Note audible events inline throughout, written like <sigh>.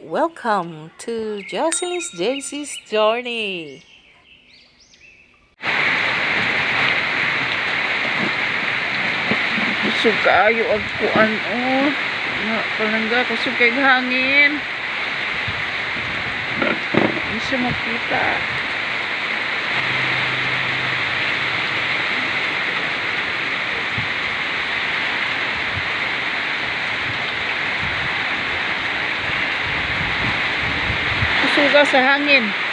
Welcome to Jocelyn's JC's Journey. Kusog kaayo ang kuan oh. Na palangga kusog kay hangin. Hindi siya makita. Kusuga sa hangin.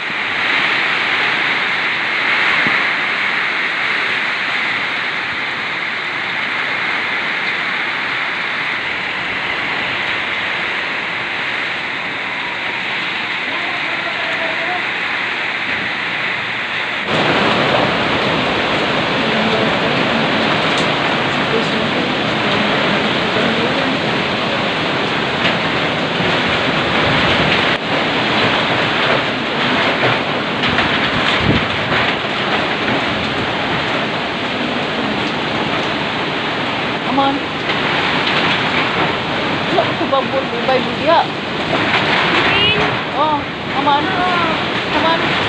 naman. Wala ko ba bulbul by Budia? Oh, aman. Ah. Aman.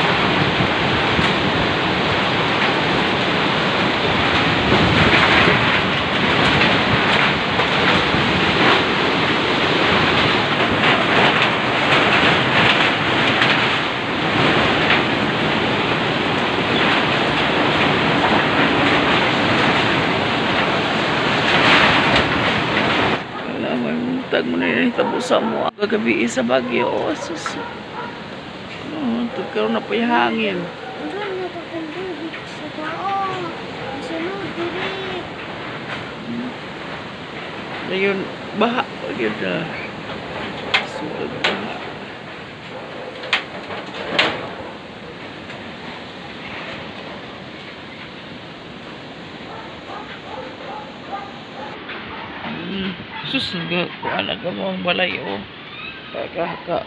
Tag mo na yung tabusa mo. Gagabi sa Bagyo. Oh, sus. Oh, tagkaroon na pa yung hangin. Ngayon, baha. Agad na. Sugad baha. Hmm. Sus, nga, kuha na ka mo ang balay, oh. Kaka, ka,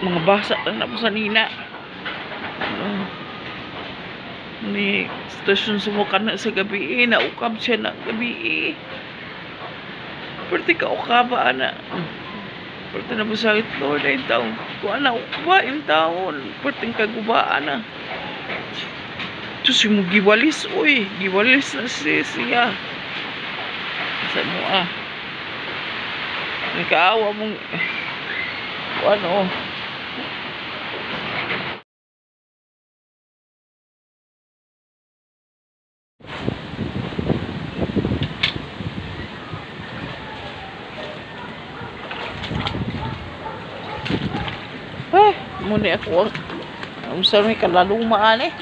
mga basa na po sa nina. Ano, ni stasyon sumukan na sa gabi, eh. Naukab siya na gabi, eh. Pwede ka ukaba, ana. Pwede na sa Lord ay taon. Kung ana, ukba yung taon. Pwede ka gubaan na. Diyos yung giwalis, uy. Giwalis na si siya. Sa mo, ah. Nagkaawa mong... Ano? Eh, muna ako ang... Sa may kalalumaan eh.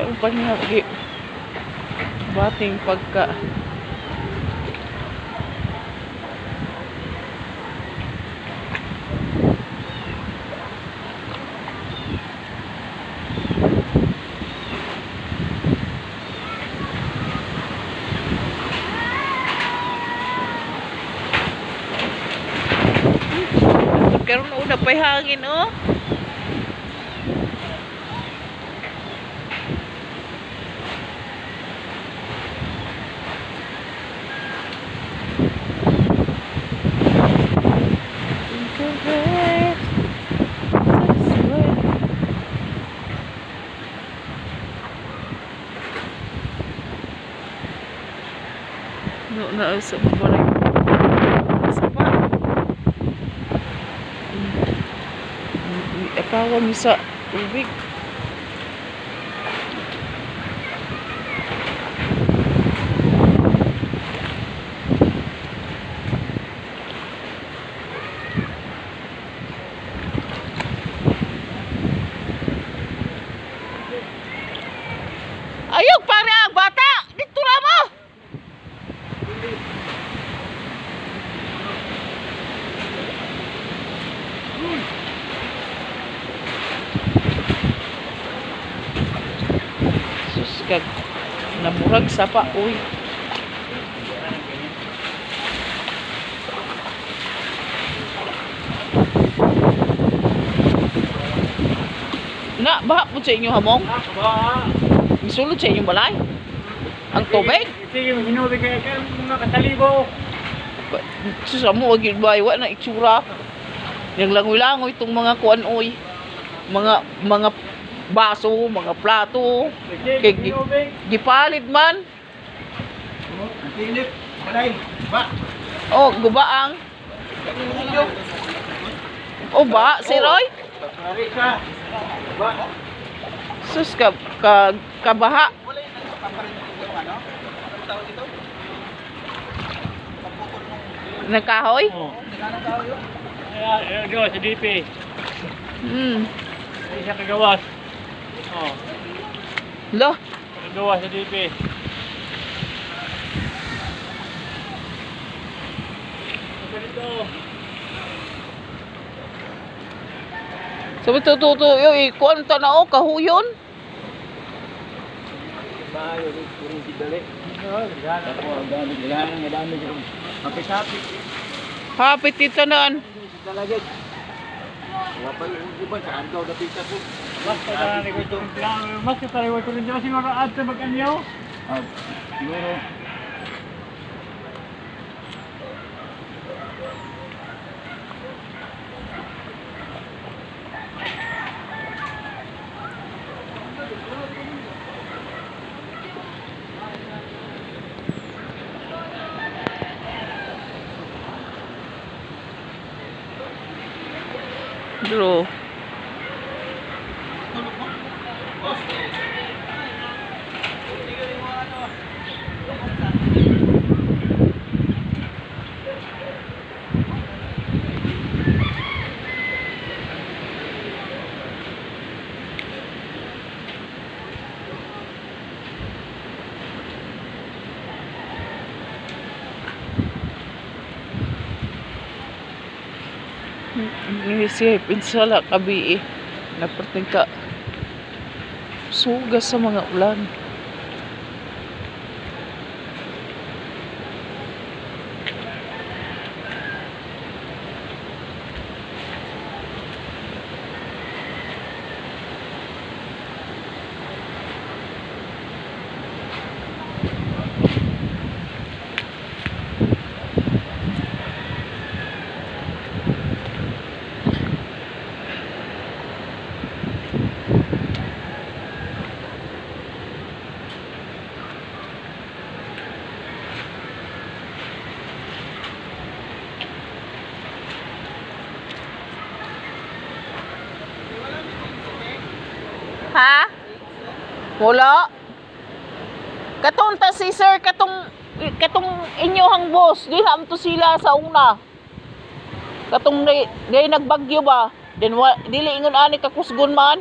Pero pa niya lagi bating pagka Karon na una pa'y hangin, oh. No, na sa balay. Sa pa. Apawan mo sa tubig. Ang sapa, uy. Na, baha po sa inyo hamong? Misulod sa inyong balay? Ang tubig? Sige, hinubig kayo kayo mga katalibo. Susamo, wag yun ba? Iwa na itsura. Naglangoy-langoy itong mga kuan kuanoy. Mga, mga baso, mga plato. Kay-. Gipalid man. Silip, balay, ba. Oh, gubaang. Oh, ba? Si Roy? Ka. Ba. Sus, ka, ka, kabaha. Nagkahoy? Oh. Ay, ay, gawas sa DP. Hmm. Siya kagawas. Oh, Lo, kagawas sa DP. Ganito. sabi to to to, yo, ikuan ta na o, kahuyon. Bayo, yung kapit-kapit. Hapit ito naan. Talaga. Wala pa yung iba sa andaw na pita ko. Mas ka na ni ko itong plan, mas ka tayo ko rin dyan siguro at sa mag-anyaw. Ah, siguro. Bro. Ini siya pinsala kabi eh. Naperting ka sugas sa mga ulan. Ha? Wala. Katong ta si sir, katong katong inyohang boss, di ham to sila sa una. Katong di, di nagbagyo ba? Then wa, dili ingon ani ka kusgon man.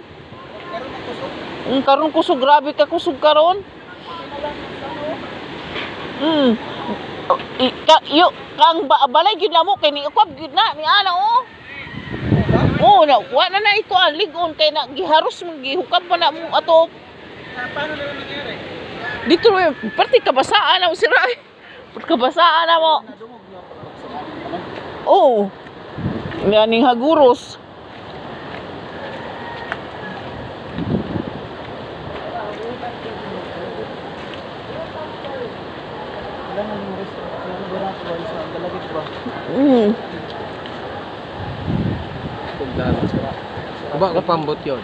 Mm, karon kusog grabe ka kusog karon. Mm. I, ka, yo, kang ba, balay gyud na mo kay ni ukwab gyud na ni ana oh. Oo, na, wa na na ito ang ligon kay na giharos mo gihukap pa na mo ato. Paano naman nangyari? Dito mo, parte kabasaan na mo sira. Kabasaan na mo. Oo. Yaning haguros. Mm. Kuba ko pambot yun.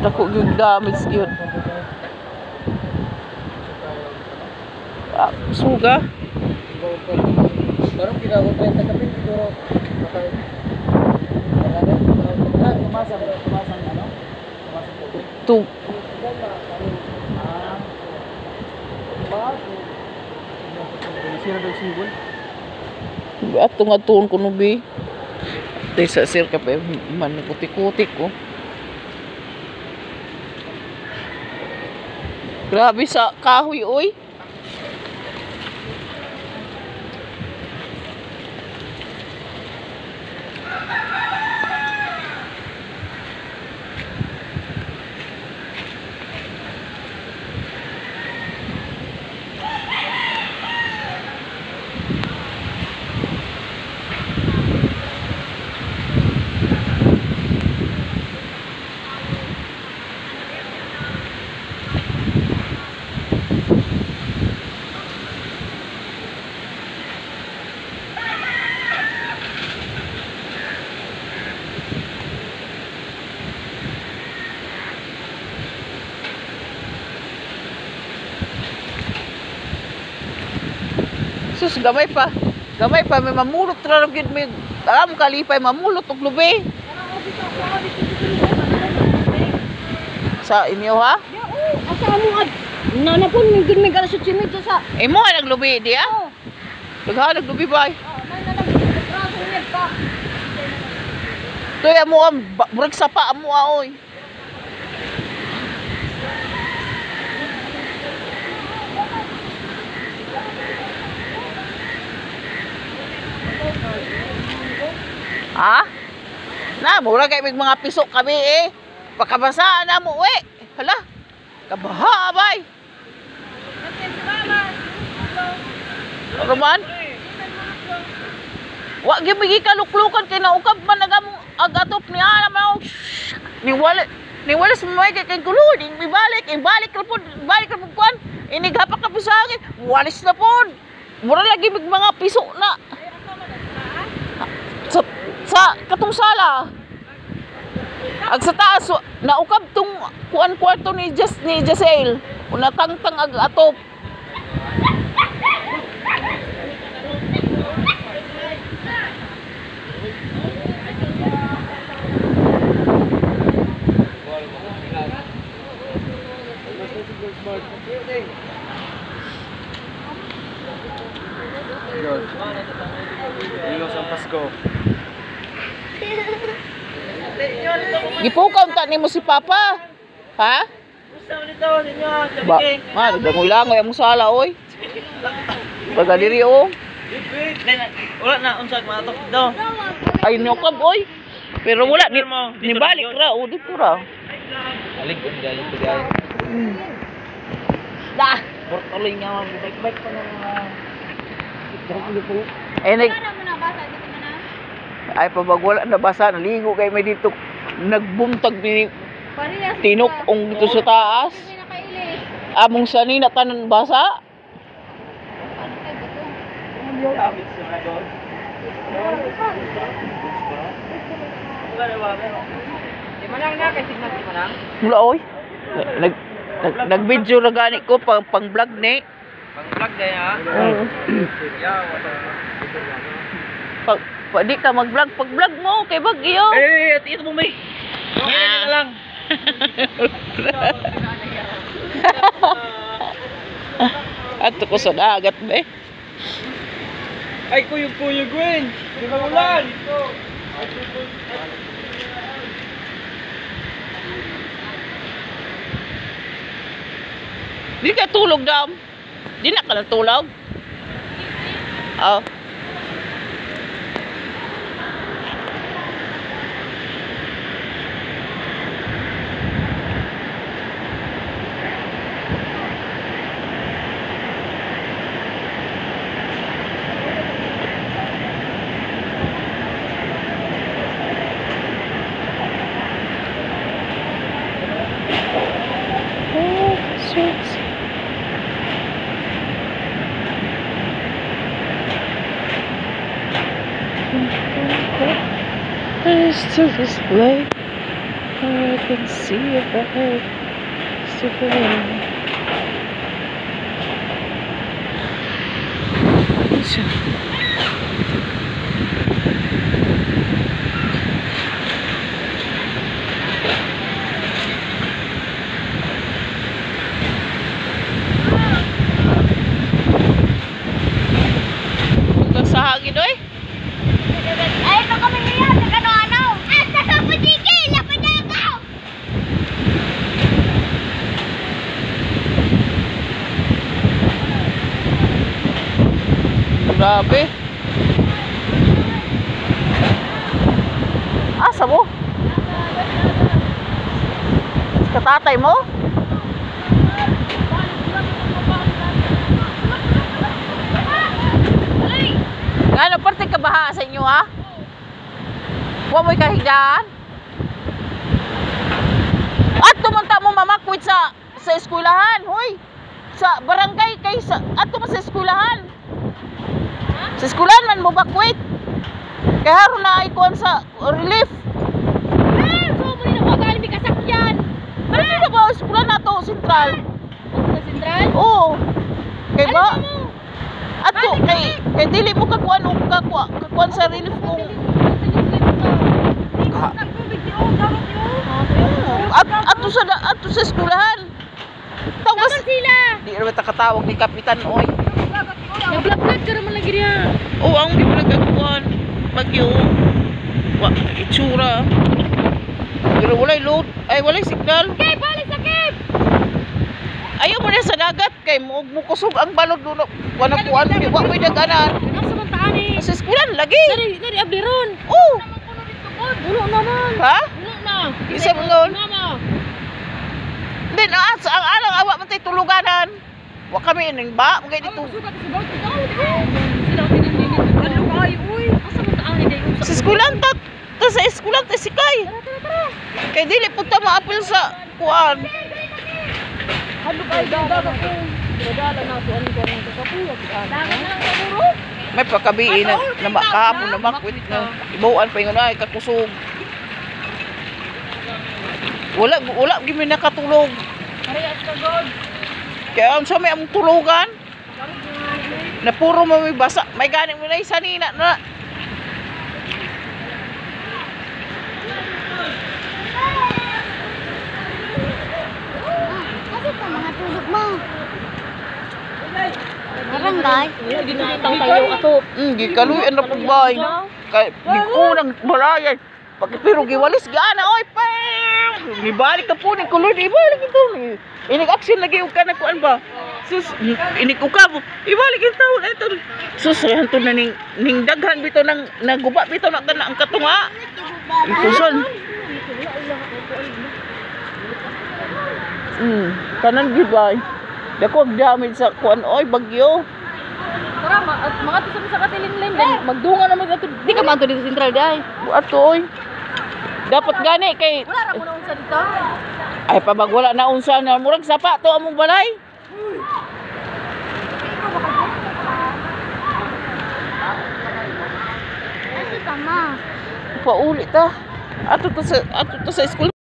Dako yung damage yun. Ah, suga. Pa yung tagapin siguro. Tumasang, tumasang ano? Tumasang po. Tu Sira daw sibol. at nga tuon ko nubi. Tay sa sir ka pa man kuti-kuti ko. Grabe sa kahoy oy. Sus, gamay pa. Gamay pa, may mamulot lang yun. May, alam, kalipay, mamulot og lubi. Sa inyo, ha? Asa mo ad? Na na po may gid may galas sa simento sa. Imo nga naglubi, di ah? Nagha, naglubi ba? Oh, may na nagtraso niya pa. Tuya mo ang ba- murag sapa mo aoy. Ha? Na, mura kay may mga piso kami eh. Pakabasaan na mo, we. Hala. Kabaha, bay. Roman? Wa gyud bigi kaluklukan kay naukab man nagamong agatop ni ana man. Ni wala ni wala sa may kay kulod, ibalik, ibalik ra pud, balik ra pud kuan. Inig hapak ka po sa akin. Walis na pud. Mura lagi mig mga piso na. Sa sa katong sala. Ag sa taas naukab tong kuan kwarto ni Jas ni Jasel. Una tangtang ag atop. Ta nimo si Papa. Ha? Ba, ma, dangoy langoy ang sala oy. Baga diri oh. Wala na, unsag matok daw. Ay nyokab oy. Pero wala ni, ni balik ra o dito ra. Alig ko dahil ito dahil. Da. Portoloy nga mga bike-bike pa ng mga... Eh nag Ano mo na basa dito na? ay pabag wala nabasa naligo kay may dito nagbumtag ni tinukong dito sa taas. Na. Among tanan basa. Lang na, man lang. Mula oy. Nag nag, nag-video na gani ko pang pang vlog ni. Pang-vlog dahil ha. Pag pwede ka mag-vlog pag vlog mo kay bagyo. Eh, ito mo may. Ngayon na lang. <laughs> Ato ko sa dagat be. Ay, kuyog-kuyog, Gwen. Di ba ulan? Di ka tulog dam. Di na ka natulog. Oh, Just to this I can see a bird super. Grabe. Asa mo? Katatay mo? Ano parte ka baha sa inyo ha? Wa mo'y kahigaan? At tumunta mo mamakwit sa sa eskwelahan, hoy. Sa barangay kay sa ato mo sa eskwelahan. Sa eskwelahan man mo bakwit. Kaya haron na ay kuwan sa relief. Ah, so mo na magaling may kasakyan. Ano na ba eskwelahan na to, sentral? Sa sentral? Oo. Kay ba? Ano mo? Ato kay kay dili mo kakuan og kakuan, kakuan sa relief kung at ato sa da- ato sa eskwelahan. Tawas sila. di ra ta katawag ni kapitan oy. Nag-vlog ka naman lagi niya. Oh, ang di mo nagkakuan. Bagyo. Wa itsura. Pero walay load, ay walay signal. Kay, balik sa Kip! Ayaw mo na sa dagat kay mo mo kusog ang balod duno. Wala kuan di wa may daganan. Nasa mantaan eh. Sa eskwelahan lagi. Dari, dari abdiron. Oh, Ulo naman. ha? Ulo na. Isa mo ngon. Mama. Then ah, sa ang alang awa man tay tuluganan. Wa kami ning ba, mga dito. Sa ba? Ang. Ano? Sa eskwelahan ta, ta sa eskwelahan ta sikay. Kay dili pud ta maapil sa kuan. Ano kay dagat ako? Dadala na ako ano ko ng kapuya. Dagat na siguro. May pagkabii na, na makahapon na makwit na. Ibuan pa yung ay kakusog. Wala, wala gimi nakatulog. Parehas ka, God. Kaya ang sa may among tulugan. Na puro mo may basa. May ganing mo na isa nina na. Barangay? Ginatang tayo ato. Hmm, gikaluyan na po ba? Kay, gikunang balayan. Pagkipiro giwalis gana oy pa. Nibalik ka po ni kulod ibalik ito. Inig action lagi ug kana kuan ba? Sus inig ko ka ibalik ito ito. Sus hanto na ning ning daghan bito nang naguba bito na kana ang katunga. Ituson. Hmm, kanan gid ba? Dako damage sa kuan oy bagyo. Tara, ma at mga to sa katilingling. Magdungan naman dito. Di ka man to dito sentral di ay. Ato oy. Dapat gani kay Wala ra mo na unsa dito. Ay pabag wala na unsa na murag sapa to among balay. Pauli ta. Ato to sa ato to sa school